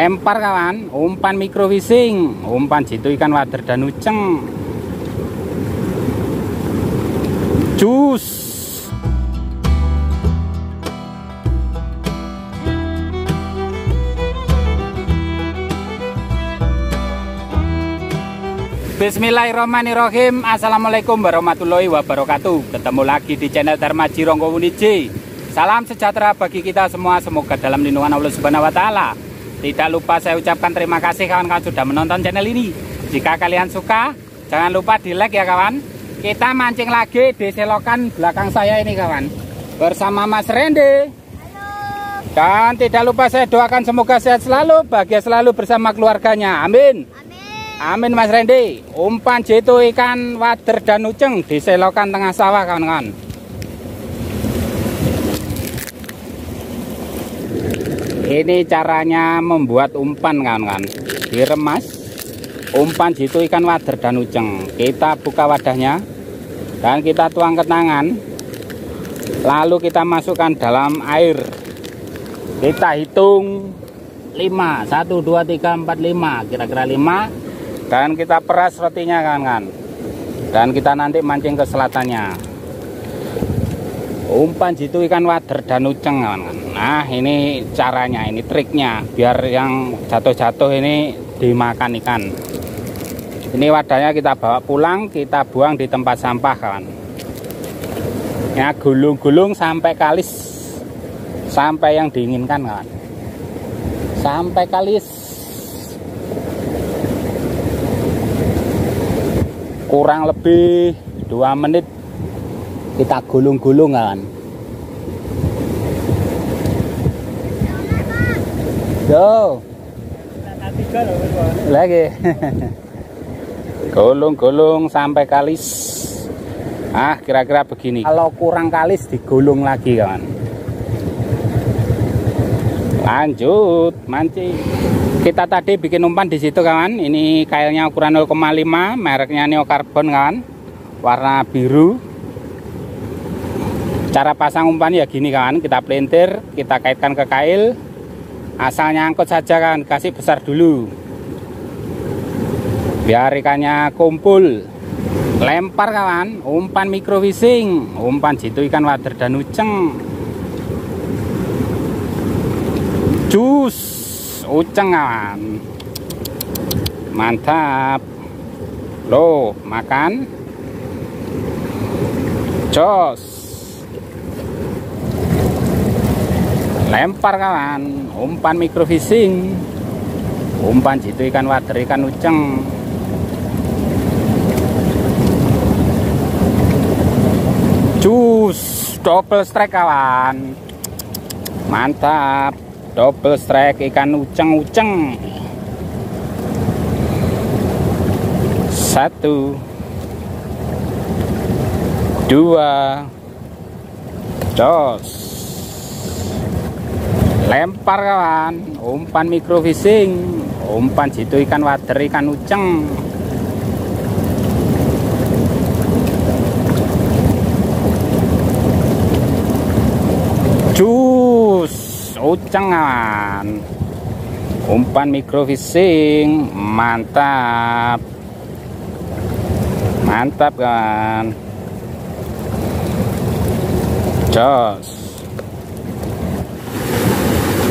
lempar kawan. Umpan micro fishing umpan jitu ikan wader dan uceng. Jus. Bismillahirrahmanirrahim. Assalamualaikum warahmatullahi wabarakatuh. Ketemu lagi di channel Darmaji Ronggo Wuniji Salam sejahtera bagi kita semua. Semoga dalam lindungan Allah Subhanahu Wa Taala. Tidak lupa saya ucapkan terima kasih kawan-kawan sudah menonton channel ini. Jika kalian suka Jangan lupa di like ya kawan. Kita mancing lagi di selokan belakang saya ini kawan. Bersama Mas Rende Dan tidak lupa saya doakan semoga sehat selalu Bahagia selalu bersama keluarganya. Amin. Amin. Mas Rendi. Umpan jitu ikan wader dan uceng di selokan tengah sawah kawan-kawan. Ini caranya membuat umpan kawan-kawan. Diremas. Umpan jitu ikan wader dan uceng. Kita buka wadahnya dan kita tuang ke tangan. Lalu kita masukkan dalam air. Kita hitung 5 1 2 3 4 5 kira-kira 5 dan kita peras rotinya kan dan kita nanti mancing ke selatannya umpan jitu ikan wader dan uceng nah ini caranya ini triknya biar yang jatuh-jatuh ini dimakan ikan. Ini wadahnya kita bawa pulang kita buang di tempat sampah kan ya gulung-gulung sampai kalis. Sampai yang diinginkan kan sampai kalis. Kurang lebih dua menit kita gulung-gulung kan yo. Lagi. Gulung-gulung sampai kalis. Ah kira-kira begini. Kalau kurang kalis digulung lagi kan lanjut mancing kita tadi bikin umpan di situ kawan. Ini kailnya ukuran 0,5 mereknya neokarbon kan warna biru cara pasang umpan ya gini kan kita pelintir kita kaitkan ke kail. Asal nyangkut saja kan kasih besar dulu. Biar ikannya kumpul. Lempar kawan umpan micro fishing umpan jitu ikan wader dan uceng. Jus uceng kawan. Mantap. Lo makan. Jos lempar kawan. Umpan micro fishing umpan jitu ikan wader ikan uceng. Jus double strike kawan. Mantap. Double strike ikan uceng-uceng. Satu. Dua. Dos lempar kawan. Umpan micro fishing umpan jitu ikan wader ikan uceng. Jus. Ucengan umpan micro fishing mantap. Mantap kan jos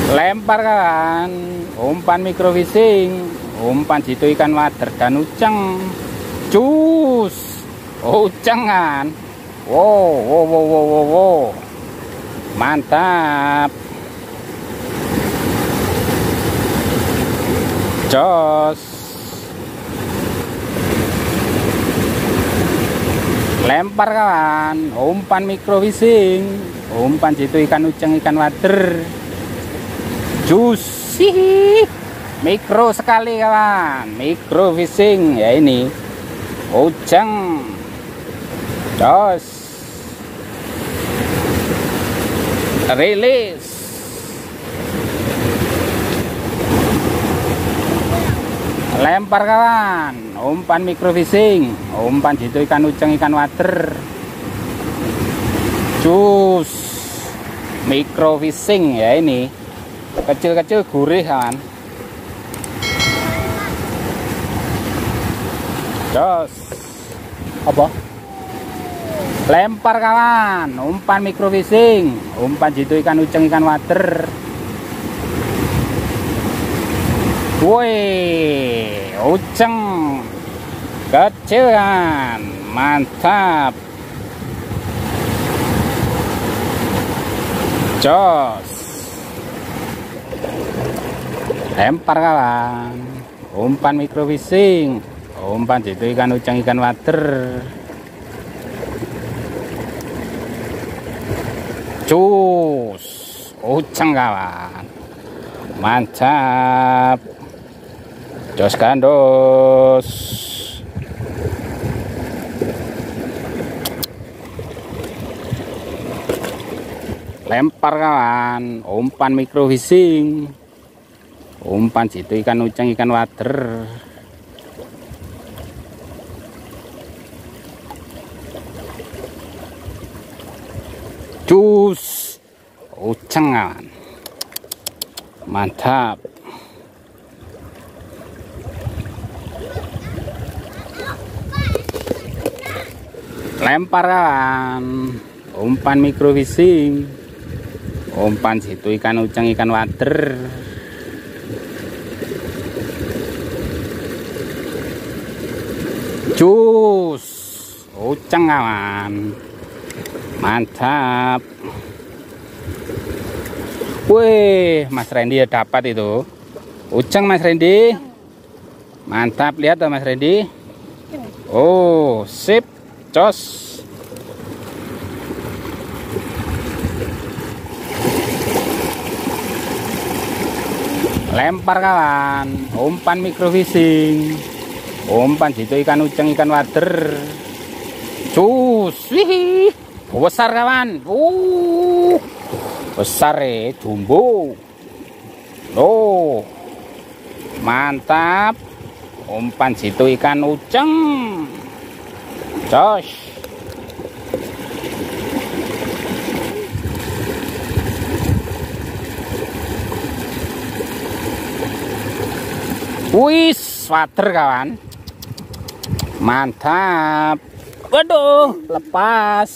lempar kan umpan micro fishing umpan situ ikan wader dan uceng. Cus. Ucengan. Wow wow wow wow wow mantap. Jos lempar kawan umpan micro fishing umpan situ ikan uceng ikan wader juicy. Mikro sekali kawan. Micro fishing ya ini. Uceng jos rilis. Lempar kawan. Umpan micro fishing umpan jitu ikan uceng ikan water. Cus micro fishing ya ini kecil-kecil gurih kan? Jos, apa? Lempar kawan. Umpan mikro fishing, umpan jitu ikan uceng ikan water. woi uceng. Kecil kan? Mantap. Jos lempar kawan. Umpan micro fishing umpan itu ikan ucang ikan water. Cus. Ucang kawan. Mantap. Jos gandos lempar kawan. Umpan micro fishing umpan situ ikan ucang ikan water cus kawan mantap. Lempar kawan umpan micro fishing umpan situ ikan ucang ikan water cus ucang kawan mantap. Wih mas Randy ya dapat itu. Ucang mas Randy. Mantap. Lihat tuh mas Randy. Oh sip. Cos lempar kawan. Umpan micro fishing umpan itu ikan uceng ikan water cus wih. Besar kawan. Uh. Besar eh jumbo. Loh. Mantap. Umpan situ ikan uceng. Jos. Wis, water kawan. Mantap. Waduh, lepas.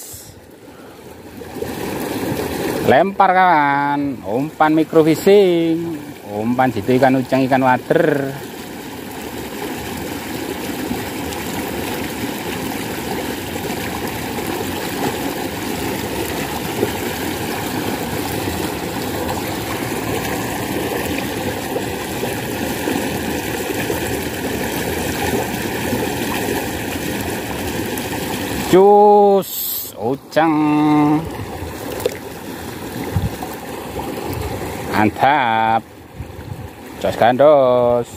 Lempar kawan, umpan micro fishing. Umpan situ ikan ucang ikan water. Cus ucang mantap. Jos gandos.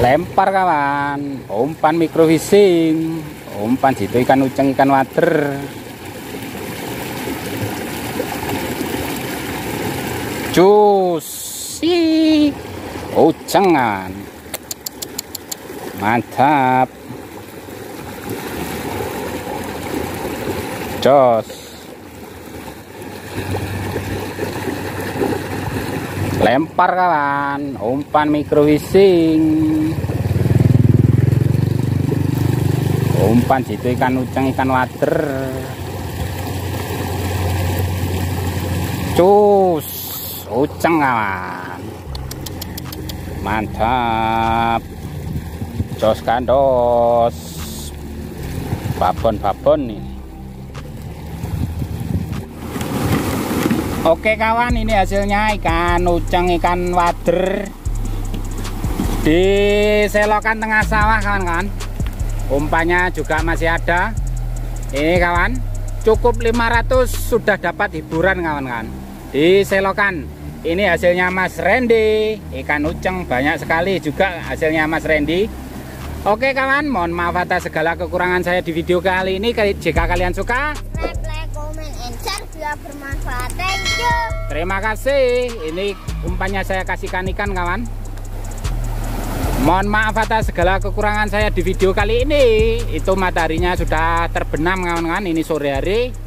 Lempar kawan. Umpan micro fishing umpan situ ikan ucang ikan water. Cus si ucangan mantap. Jos. Lempar kawan. Umpan micro fishing umpan situ ikan ucang ikan water. Cus. Ucang kawan. Mantap jos kandos babon-babon nih. Oke kawan ini hasilnya ikan uceng ikan wader. Di selokan tengah sawah kawan-kawan. Umpannya juga masih ada. Ini kawan cukup 500 sudah dapat hiburan kawan-kawan. Di selokan ini hasilnya Mas Randy. Ikan uceng banyak sekali juga hasilnya Mas Randy Oke kawan, mohon maaf atas segala kekurangan saya di video kali ini. Jika kalian suka, like, like, comment, and share bila bermanfaat. Thank you. Terima kasih. Ini umpannya saya kasihkan ikan kawan. Mohon maaf atas segala kekurangan saya di video kali ini. Itu mataharinya sudah terbenam kawan-kawan. Ini sore hari.